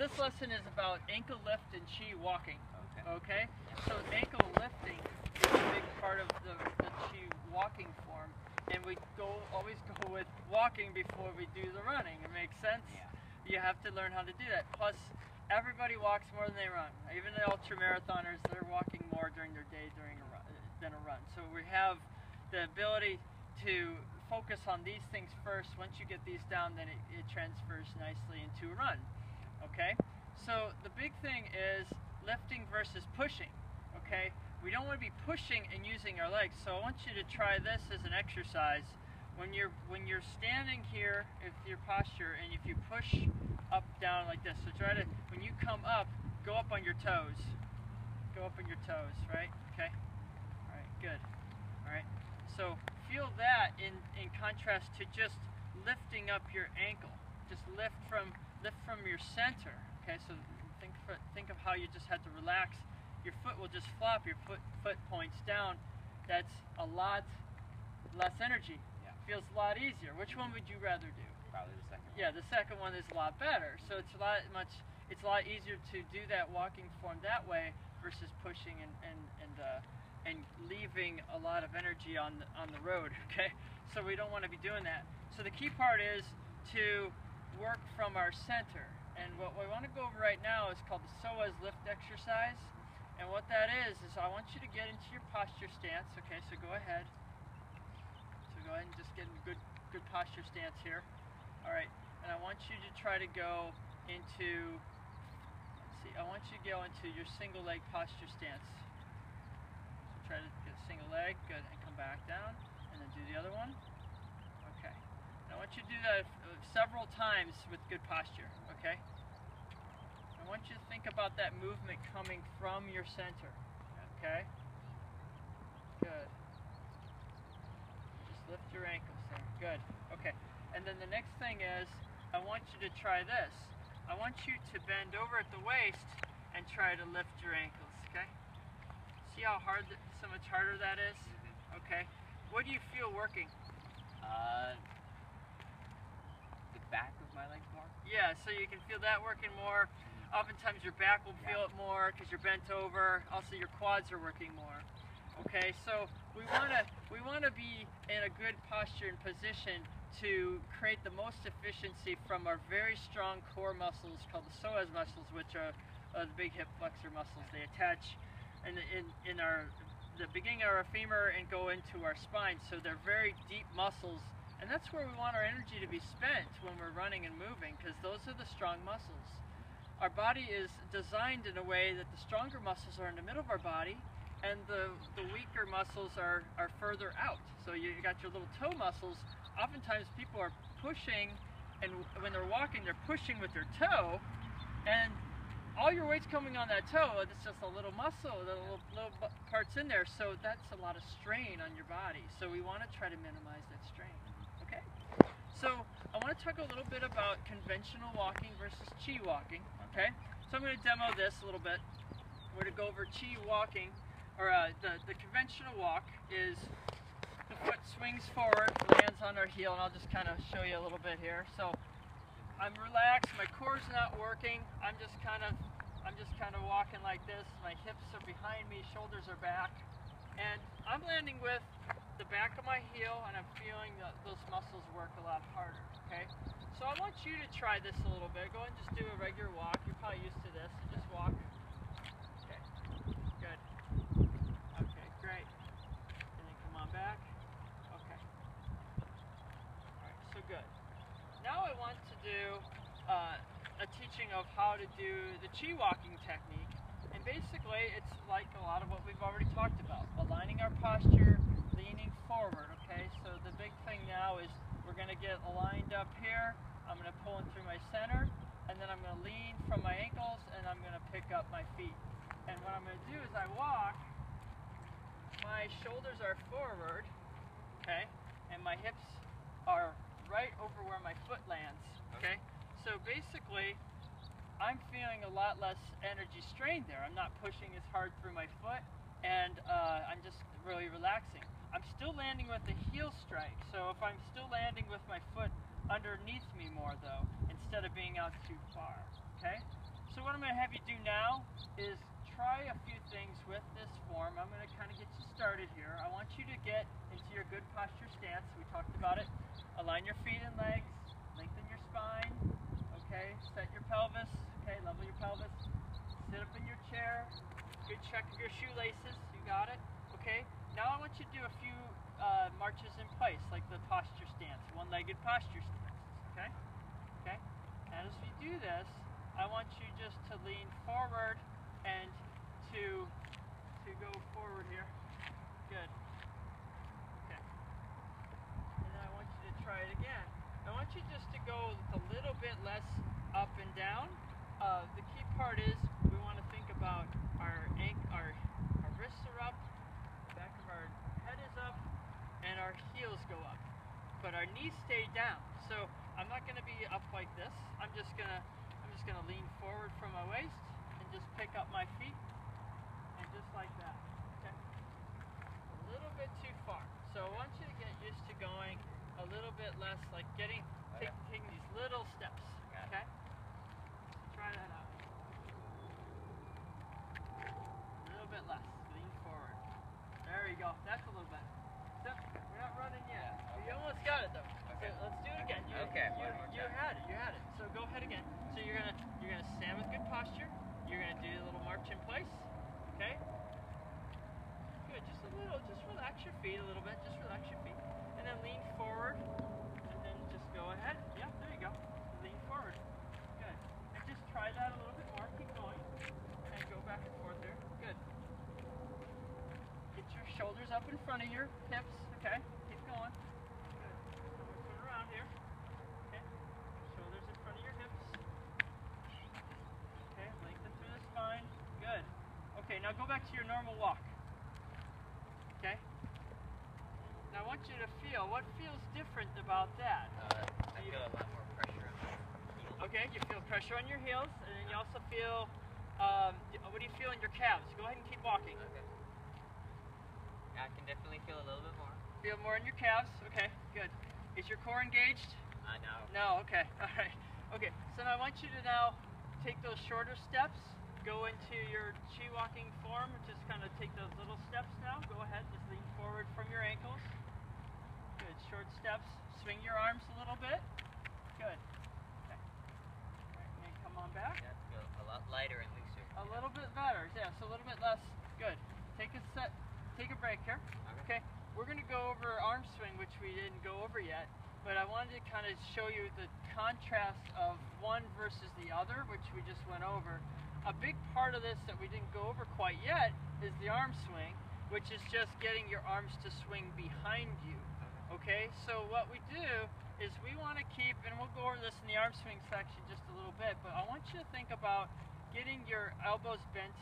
this lesson is about ankle lift and chi walking. Okay. Okay? So ankle lifting is a big part of the, the chi walking form. And we go always go with walking before we do the running. It makes sense? Yeah. You have to learn how to do that. Plus, everybody walks more than they run. Even the ultra marathoners, they're walking more during their day during a run, than a run. So we have the ability to focus on these things first. Once you get these down, then it, it transfers nicely into a run. Okay? So the big thing is lifting versus pushing. Okay? We don't want to be pushing and using our legs. So I want you to try this as an exercise. When you're when you're standing here, if your posture and if you push up down like this. So try to when you come up, go up on your toes. Go up on your toes, right? Okay? All right, good. All right. So feel that in in contrast to just lifting up your ankle. Just lift from lift from your center. Okay? So think for, think of how you just had to relax. Your foot will just flop. Your foot foot points down. That's a lot less energy. Yeah. Feels a lot easier. Which one would you rather do? Probably the second. One. Yeah, the second one is a lot better. So it's a lot much. It's a lot easier to do that walking form that way versus pushing and and and uh, and leaving a lot of energy on the, on the road. Okay, so we don't want to be doing that. So the key part is to work from our center. And what we want to go over right now is called the psoas lift exercise. And what that is is I want you to get into your posture stance. Okay, so go ahead. So go ahead and just get in a good good posture stance here. All right, and I want you to try to go into, let's see, I want you to go into your single leg posture stance. So try to get a single leg, good, and come back down, and then do the other one. Okay. And I want you to do that uh, several times with good posture, okay? I want you to think about that movement coming from your center, okay? Good. Just lift your ankles there. Good. Okay. And then the next thing is, I want you to try this. I want you to bend over at the waist and try to lift your ankles, okay? See how hard, th- so much harder that is? Okay. What do you feel working? Uh, back of my legs more. Yeah, so you can feel that working more. Oftentimes your back will feel it more because you're bent over. Also your quads are working more. Okay, so we want to we want to be in a good posture and position to create the most efficiency from our very strong core muscles called the psoas muscles, which are uh, the big hip flexor muscles. They attach in in, in our the beginning of our femur and go into our spine. So they're very deep muscles, and that's where we want our energy to be spent when we're running and moving, because those are the strong muscles. Our body is designed in a way that the stronger muscles are in the middle of our body, and the, the weaker muscles are, are further out. So you got your little toe muscles. Oftentimes people are pushing, and when they're walking, they're pushing with their toe, and all your weight's coming on that toe. It's just a little muscle, the little, little parts in there. So that's a lot of strain on your body. So we want to try to minimize that strain. Okay? So I want to talk a little bit about conventional walking versus chi walking. Okay? So I'm going to demo this a little bit. We're going to go over chi walking, or uh, the, the conventional walk is the foot swings forward, lands on our heel, and I'll just kind of show you a little bit here. So I'm relaxed, my core's not working. I'm just kind of I'm just kind of walking like this. My hips are behind me, shoulders are back. And I'm landing with the back of my heel and I'm feeling that those muscles work a lot harder, okay? So I want you to try this a little bit. Go and just do a regular walk. You're probably used to this. Just walk. Okay. Good. Okay, great. And then come on back. Okay. Alright, so good. Now I want to do uh, a teaching of how to do the chi walking technique. And basically, it's like a lot of what we've already talked about. Aligning our leaning forward, okay? So the big thing now to get aligned up here. I'm to pull in through my center, and then I'm to lean from my ankles, and I'm to pick up my feet. And what I'm to do is I walk, my shoulders are forward, okay? And my hips are right over where my foot lands, okay? So basically, I'm feeling a lot less energy strain there. I'm not pushing as hard through my foot, and uh, I'm just really relaxing. I'm still landing with a heel strike, so if I'm still landing with my foot underneath me more, though, instead of being out too far, okay? So what I'm to have you do now is try a few things with this form. I'm going to kind of get you started here. I want you to get into your good posture stance. We talked about it. Align your feet and legs. Lengthen your spine. Okay. Set your pelvis. Okay. Level your pelvis. Sit up in your chair. Good check of your shoelaces. You got it. Okay. Now I want you to do a few uh, marches in place, like the posture stance, one-legged posture stance. Okay. Okay. And as we do this, I want you just to lean forward and to to go forward here. Good. Okay. And then I want you to try it again. I want you just to go a little bit less up and down. Uh, the key part is we want to think about our our our wrists are up, the back of our head is up, and our heels go up. But our knees stay down. So I'm not going to be up like this. I'm just gonna I'm just gonna lean forward from my waist and just pick up my feet and just like that. Okay. A little bit too far. So I want you to get used to going a little bit less, like getting oh, Okay. take, taking these little steps. Got it. Okay. Try that out. A little bit less. Lean forward. There you go. That's a little better. So, we're not running yet. Got it though. Okay. So let's do it again. You, Okay, You, you had it. You had it. So go ahead again. So you're gonna you're gonna stand with good posture. You're gonna do a little march in place. Okay. Good. Just a little. Just relax your feet a little bit. Just relax your feet, and then lean forward, and then just go ahead. Yeah. There you go. Lean forward. Good. And just try that a little bit more. Keep going, and go back and forth there. Good. Get your shoulders up in front of your hips. Okay. Keep going. Good. So we put around here. Okay. Shoulders in front of your hips. Okay. Lengthen through the spine. Good. Okay. Now go back to your normal walk. Okay. Now I want you to feel what feels different about that. Uh, I feel a lot more pressure on my heels. Okay, you feel pressure on your heels, and then you also feel. Um, what do you feel in your calves? Go ahead and keep walking. Okay. Yeah, I can definitely feel a little bit more. Feel more in your calves. Okay, good. Is your core engaged? Uh, now. No. Okay. All right. Okay. So now I want you to now take those shorter steps. Go into your chi walking form. Just kind of take those little steps now. Go ahead. Just lean forward from your ankles. Good. Short steps. Swing your arms a little bit. Good. Okay. All right. And come on back. Yeah, feel a lot lighter and looser. A little bit better, yeah. So a little bit less. Good. Take a set. Take a break here. Okay. We're gonna go over arm swing, which we didn't go over yet. But I wanted to kind of show you the contrast of one versus the other, which we just went over. A big part of this that we didn't go over quite yet is the arm swing, which is just getting your arms to swing behind you. Okay, so what we do is we want to keep, and we'll go over this in the arm swing section just a little bit, but I want you to think about getting your elbows bent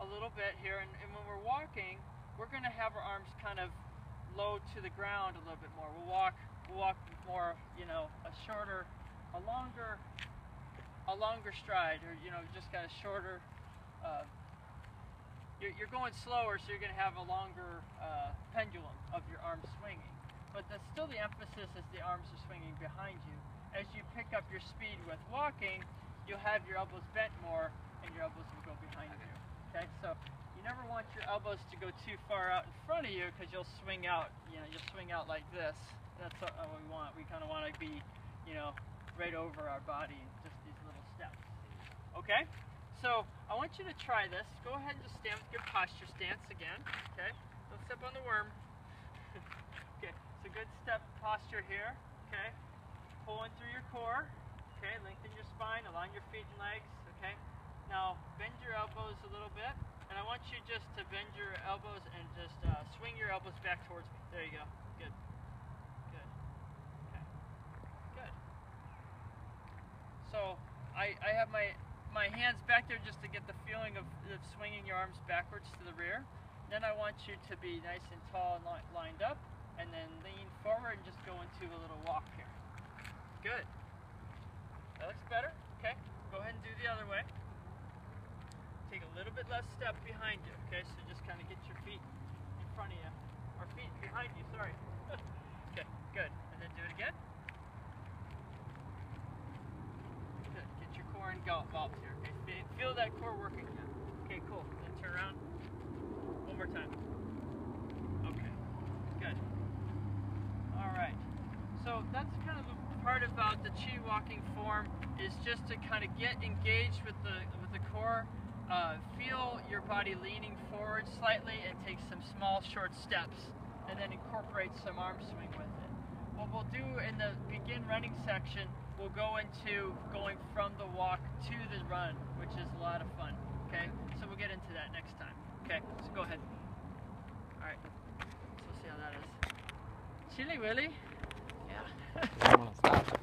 a little bit here, and, and when we're walking, we're going to have our arms kind of low to the ground a little bit more. We'll walk, we'll walk more, you know, a shorter, a longer, a longer stride, or you know, just got a shorter. Uh, you're, going slower, so you're going to have a longer uh, pendulum of your arms swinging. But that's still the emphasis is the arms are swinging behind you. As you pick up your speed with walking, you'll have your elbows bent more, and your elbows will go behind Okay. you. Okay, so you never want your elbows to go too far out in front of you because you'll swing out. You know, you'll swing out like this. That's what we want. We kind of want to be, you know, right over our body, just these little steps. Okay? So I want you to try this. Go ahead and just stand with good posture stance again. Okay? Don't step on the worm. okay, so good step posture here. Okay? Pulling through your core. Okay, lengthen your spine, align your feet and legs. Okay? Now bend your elbows a little bit. And I want you just to bend your elbows and just uh, swing your elbows back towards me. There you go. Good. Good. Okay. Good. So I, I have my my hands back there just to get the feeling of, of swinging your arms backwards to the rear. Then I want you to be nice and tall and li- lined up, and then lean forward and just go into a little walk here. Good. That looks better. Okay. Go ahead and do the other way. Take a little bit less step behind you. Okay. So just kind of get your feet in front of you, or feet behind you. Sorry. okay. Good. And then do it again. Core engulfed here. Okay. Feel that core working? Okay, cool. Then turn around. One more time. Okay, good. All right. So that's kind of the part about the chi walking form is just to kind of get engaged with the with the core. Uh, feel your body leaning forward slightly and take some small short steps and then incorporate some arm swing with it. What we'll do in the begin running section, we'll go into going from the walk to the run, which is a lot of fun. Okay, so we'll get into that next time. Okay, so go ahead. All right, so we'll see how that is. Chilly really? Yeah.